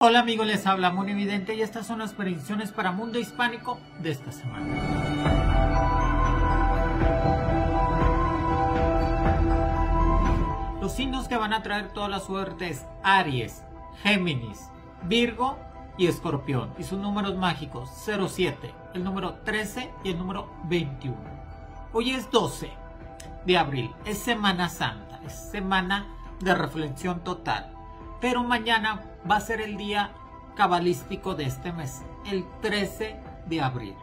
Hola amigos, les habla Muy Evidente y estas son las predicciones para Mundo Hispánico de esta semana. Los signos que van a traer toda la suerte es Aries, Géminis, Virgo y Escorpión. Y sus números mágicos 07, el número 13 y el número 21. Hoy es 12 de abril, es Semana Santa, es semana de reflexión total. Pero mañana va a ser el día cabalístico de este mes, el 13 de abril.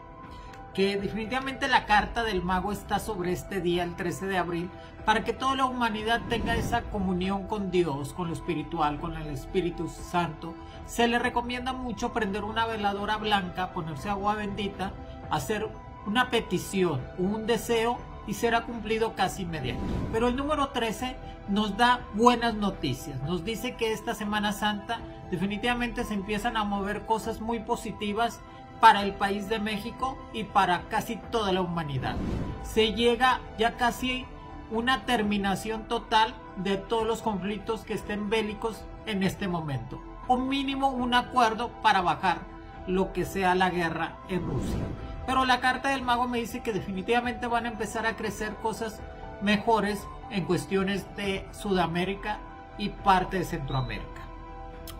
Que definitivamente la carta del mago está sobre este día, el 13 de abril, para que toda la humanidad tenga esa comunión con Dios, con lo espiritual, con el Espíritu Santo. Se le recomienda mucho prender una veladora blanca, ponerse agua bendita, hacer una petición, un deseo y será cumplido casi inmediato. Pero el número 13 nos da buenas noticias. Nos dice que esta Semana Santa definitivamente se empiezan a mover cosas muy positivas para el país de México y para casi toda la humanidad. Se llega ya casi una terminación total de todos los conflictos que estén bélicos en este momento. O mínimo un acuerdo para bajar lo que sea la guerra en Rusia. Pero la carta del mago me dice que definitivamente van a empezar a crecer cosas mejores en cuestiones de Sudamérica y parte de Centroamérica.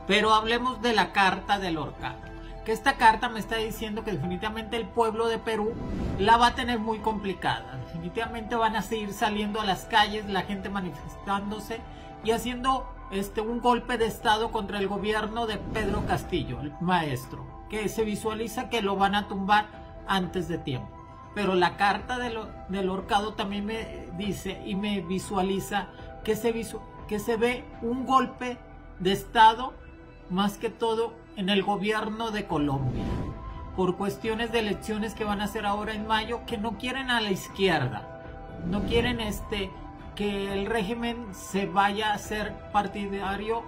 Pero hablemos de la carta del horcano. Que esta carta me está diciendo que definitivamente el pueblo de Perú la va a tener muy complicada. Definitivamente van a seguir saliendo a las calles, la gente manifestándose y haciendo este, un golpe de estado contra el gobierno de Pedro Castillo, el maestro, que se visualiza que lo van a tumbar antes de tiempo. Pero la carta del, del horcado también me dice y me visualiza que se, que se ve un golpe de Estado más que todo en el gobierno de Colombia por cuestiones de elecciones que van a hacer ahora en mayo que no quieren a la izquierda no quieren este que el régimen se vaya a ser partidario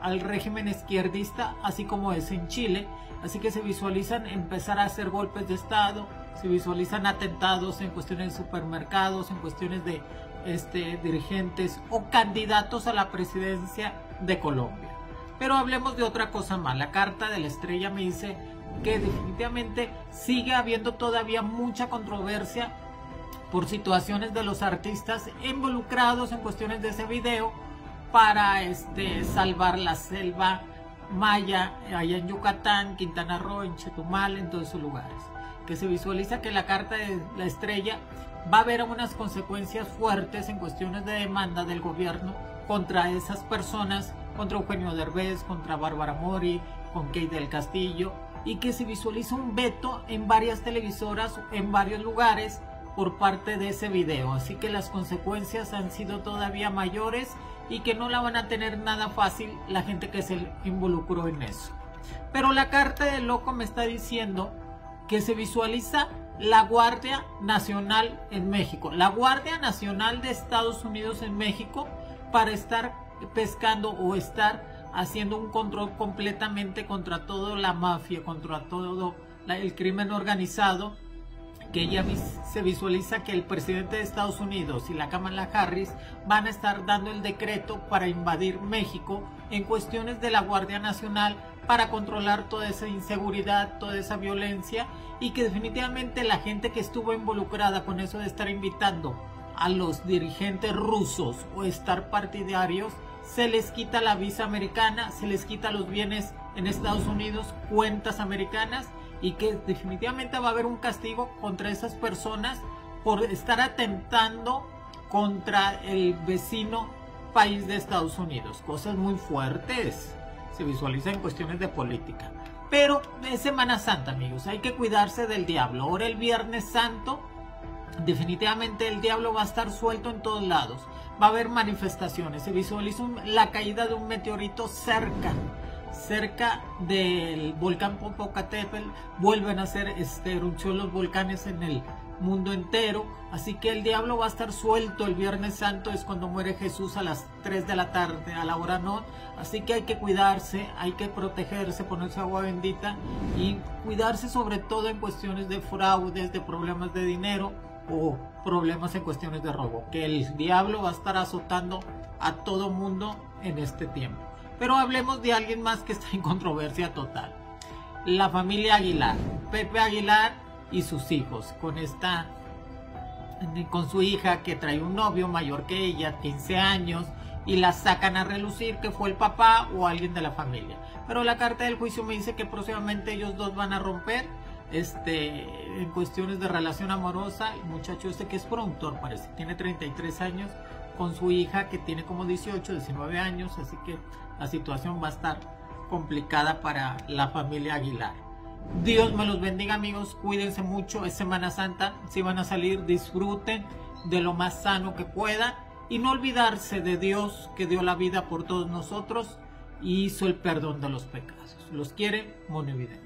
al régimen izquierdista así como es en Chile Así que se visualizan empezar a hacer golpes de Estado, se visualizan atentados en cuestiones de supermercados, en cuestiones de este, dirigentes o candidatos a la presidencia de Colombia. Pero hablemos de otra cosa más. La carta de la estrella me dice que definitivamente sigue habiendo todavía mucha controversia por situaciones de los artistas involucrados en cuestiones de ese video para este, salvar la selva maya, allá en Yucatán, Quintana Roo, en Chetumal, en todos esos lugares. Que se visualiza que la carta de la estrella va a haber unas consecuencias fuertes en cuestiones de demanda del gobierno contra esas personas, contra Eugenio Derbez, contra Bárbara Mori, con Kate del Castillo, y que se visualiza un veto en varias televisoras, en varios lugares, por parte de ese video. Así que las consecuencias han sido todavía mayores y que no la van a tener nada fácil la gente que se involucró en eso. Pero la carta del loco me está diciendo que se visualiza la Guardia Nacional en México, la Guardia Nacional de Estados Unidos en México para estar pescando o estar haciendo un control completamente contra toda la mafia, contra todo el crimen organizado que ella se visualiza que el presidente de Estados Unidos y la Kamala Harris van a estar dando el decreto para invadir México en cuestiones de la Guardia Nacional para controlar toda esa inseguridad, toda esa violencia y que definitivamente la gente que estuvo involucrada con eso de estar invitando a los dirigentes rusos o estar partidarios, se les quita la visa americana, se les quita los bienes en Estados Unidos, cuentas americanas y que definitivamente va a haber un castigo contra esas personas por estar atentando contra el vecino país de Estados Unidos. Cosas muy fuertes. Se visualiza en cuestiones de política. Pero es Semana Santa, amigos. Hay que cuidarse del diablo. Ahora el Viernes Santo, definitivamente el diablo va a estar suelto en todos lados. Va a haber manifestaciones. Se visualiza la caída de un meteorito cerca cerca del volcán Popocatépetl vuelven a hacer este, erupción los volcanes en el mundo entero. Así que el diablo va a estar suelto el Viernes Santo, es cuando muere Jesús a las 3 de la tarde, a la hora no. Así que hay que cuidarse, hay que protegerse, ponerse agua bendita y cuidarse sobre todo en cuestiones de fraudes, de problemas de dinero o problemas en cuestiones de robo. Que el diablo va a estar azotando a todo mundo en este tiempo. Pero hablemos de alguien más que está en controversia total. La familia Aguilar, Pepe Aguilar y sus hijos, con esta con su hija que trae un novio mayor que ella, 15 años, y la sacan a relucir que fue el papá o alguien de la familia. Pero la carta del juicio me dice que próximamente ellos dos van a romper este, en cuestiones de relación amorosa. El muchacho este que es productor parece, tiene 33 años, con su hija que tiene como 18, 19 años, así que la situación va a estar complicada para la familia Aguilar. Dios me los bendiga amigos, cuídense mucho, es Semana Santa, si van a salir disfruten de lo más sano que puedan y no olvidarse de Dios que dio la vida por todos nosotros y hizo el perdón de los pecados. Los quiere Monevidente.